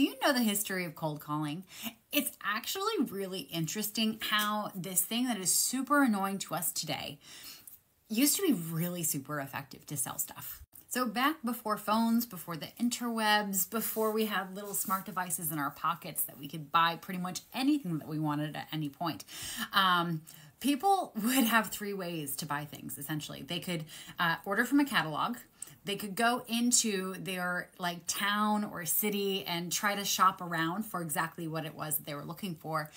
Do you know the history of cold calling? It's actually really interesting how this thing that is super annoying to us today used to be really super effective to sell stuff. So, back before phones, before the interwebs, before we had little smart devices in our pockets that we could buy pretty much anything that we wanted at any point, um, people would have three ways to buy things essentially. They could uh, order from a catalog, they could go into their like town or city and try to shop around for exactly what it was that they were looking for.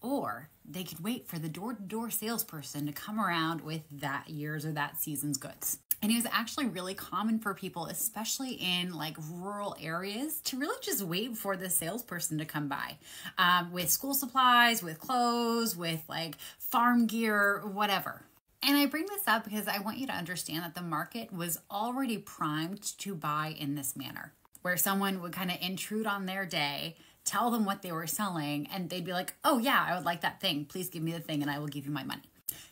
Or they could wait for the door-to-door salesperson to come around with that year's or that season's goods. And it was actually really common for people especially in like rural areas to really just wait for the salesperson to come by um, with school supplies with clothes with like farm gear whatever and I bring this up because I want you to understand that the market was already primed to buy in this manner, where someone would kind of intrude on their day, tell them what they were selling, and they'd be like, oh, yeah, I would like that thing. Please give me the thing and I will give you my money.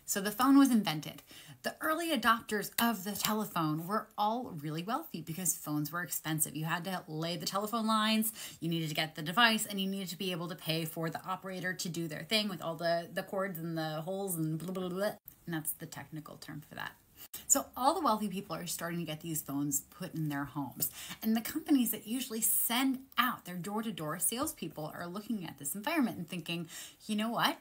So the phone was invented. The early adopters of the telephone were all really wealthy because phones were expensive. You had to lay the telephone lines, you needed to get the device, and you needed to be able to pay for the operator to do their thing with all the, the cords and the holes and blah, blah, blah. And that's the technical term for that. So all the wealthy people are starting to get these phones put in their homes. And the companies that usually send out their door-to-door salespeople are looking at this environment and thinking, you know what?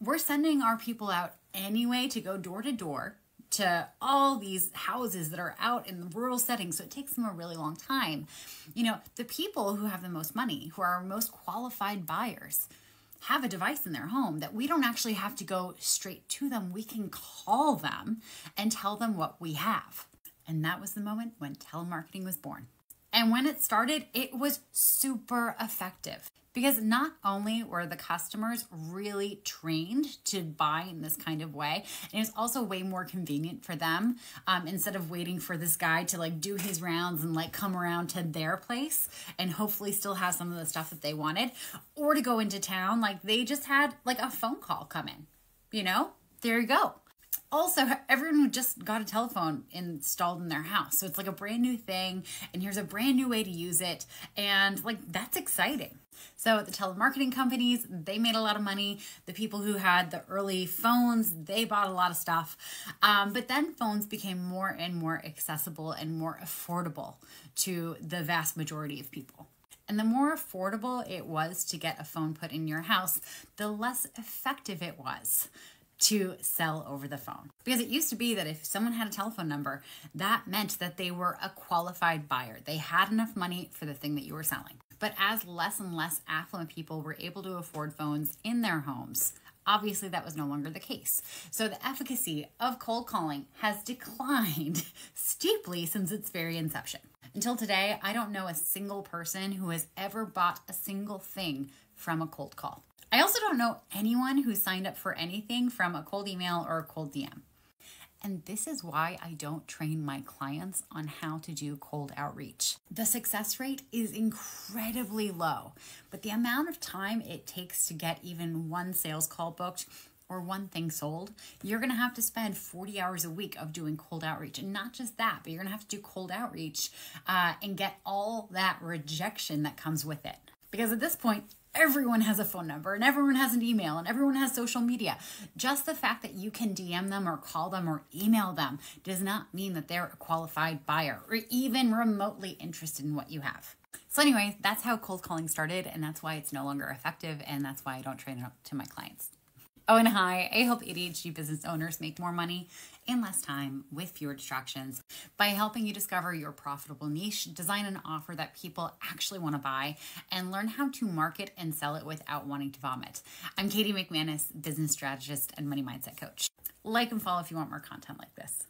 We're sending our people out anyway to go door to door to all these houses that are out in the rural settings. So it takes them a really long time. You know, the people who have the most money, who are our most qualified buyers, have a device in their home that we don't actually have to go straight to them. We can call them and tell them what we have. And that was the moment when telemarketing was born. And when it started, it was super effective because not only were the customers really trained to buy in this kind of way, and it's also way more convenient for them um, instead of waiting for this guy to like do his rounds and like come around to their place and hopefully still have some of the stuff that they wanted, or to go into town. Like they just had like a phone call come in, you know? There you go also everyone just got a telephone installed in their house. So it's like a brand new thing and here's a brand new way to use it. And like that's exciting. So the telemarketing companies they made a lot of money. The people who had the early phones they bought a lot of stuff. Um, but then phones became more and more accessible and more affordable to the vast majority of people. And the more affordable it was to get a phone put in your house, the less effective it was to sell over the phone. Because it used to be that if someone had a telephone number, that meant that they were a qualified buyer. They had enough money for the thing that you were selling. But as less and less affluent people were able to afford phones in their homes, obviously that was no longer the case. So the efficacy of cold calling has declined steeply since its very inception. Until today, I don't know a single person who has ever bought a single thing from a cold call. I also don't know anyone who signed up for anything from a cold email or a cold DM. And this is why I don't train my clients on how to do cold outreach. The success rate is incredibly low, but the amount of time it takes to get even one sales call booked or one thing sold, you're gonna have to spend 40 hours a week of doing cold outreach. And not just that, but you're gonna have to do cold outreach uh, and get all that rejection that comes with it. Because at this point, everyone has a phone number and everyone has an email and everyone has social media. Just the fact that you can DM them or call them or email them does not mean that they're a qualified buyer or even remotely interested in what you have. So, anyway, that's how cold calling started, and that's why it's no longer effective, and that's why I don't train it up to my clients. Oh, and hi, I help ADHD business owners make more money in less time with fewer distractions by helping you discover your profitable niche, design an offer that people actually want to buy, and learn how to market and sell it without wanting to vomit. I'm Katie McManus, business strategist and money mindset coach. Like and follow if you want more content like this.